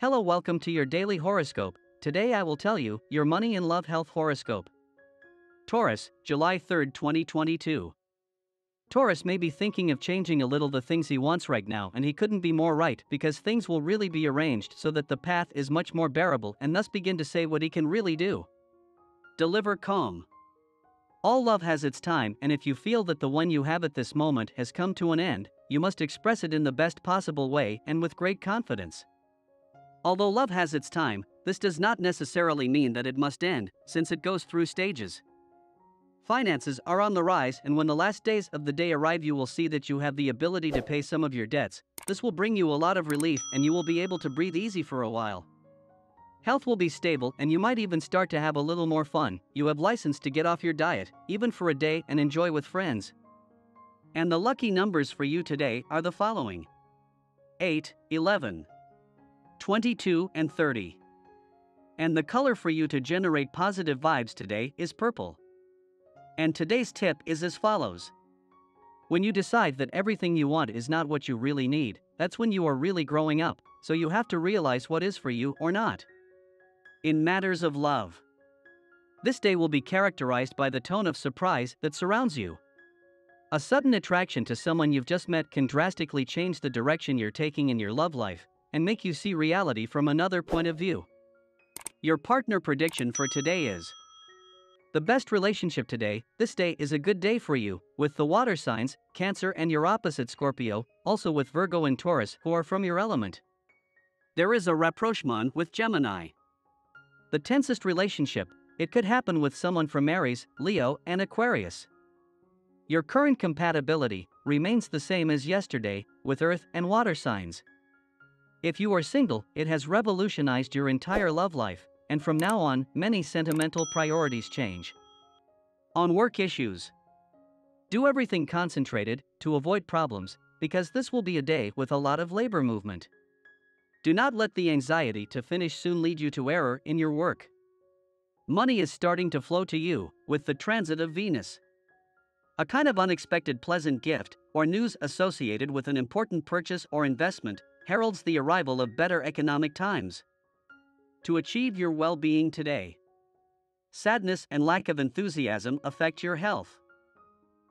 Hello, welcome to your daily horoscope. Today I will tell you your money and love health horoscope. Taurus, July 3, 2022. Taurus may be thinking of changing a little the things he wants right now, and he couldn't be more right because things will really be arranged so that the path is much more bearable and thus begin to say what he can really do. Deliver calm. All love has its time, and if you feel that the one you have at this moment has come to an end, you must express it in the best possible way and with great confidence. Although love has its time, this does not necessarily mean that it must end, since it goes through stages. Finances are on the rise, and when the last days of the day arrive, you will see that you have the ability to pay some of your debts. This will bring you a lot of relief, and you will be able to breathe easy for a while. Health will be stable, and you might even start to have a little more fun. You have license to get off your diet, even for a day, and enjoy with friends. And the lucky numbers for you today are the following 8, 11, 22, and 30. And the color for you to generate positive vibes today is purple. And today's tip is as follows When you decide that everything you want is not what you really need, that's when you are really growing up, so you have to realize what is for you or not. In matters of love, this day will be characterized by the tone of surprise that surrounds you. A sudden attraction to someone you've just met can drastically change the direction you're taking in your love life and make you see reality from another point of view. Your partner prediction for today is the best relationship today, this day is a good day for you, with the water signs, Cancer and your opposite Scorpio, also with Virgo and Taurus, who are from your element. There is a rapprochement with Gemini. The tensest relationship, it could happen with someone from Aries, Leo, and Aquarius. Your current compatibility remains the same as yesterday, with Earth and water signs. If you are single, it has revolutionized your entire love life, and from now on, many sentimental priorities change. On work issues, do everything concentrated to avoid problems, because this will be a day with a lot of labor movement. Do not let the anxiety to finish soon lead you to error in your work. Money is starting to flow to you with the transit of Venus. A kind of unexpected pleasant gift or news associated with an important purchase or investment heralds the arrival of better economic times to achieve your well being today. Sadness and lack of enthusiasm affect your health.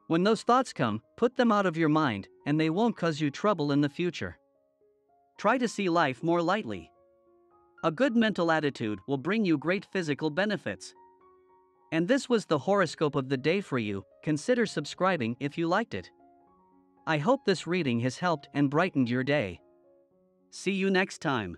When those thoughts come, put them out of your mind, and they won't cause you trouble in the future. Try to see life more lightly. A good mental attitude will bring you great physical benefits. And this was the horoscope of the day for you. Consider subscribing if you liked it. I hope this reading has helped and brightened your day. See you next time.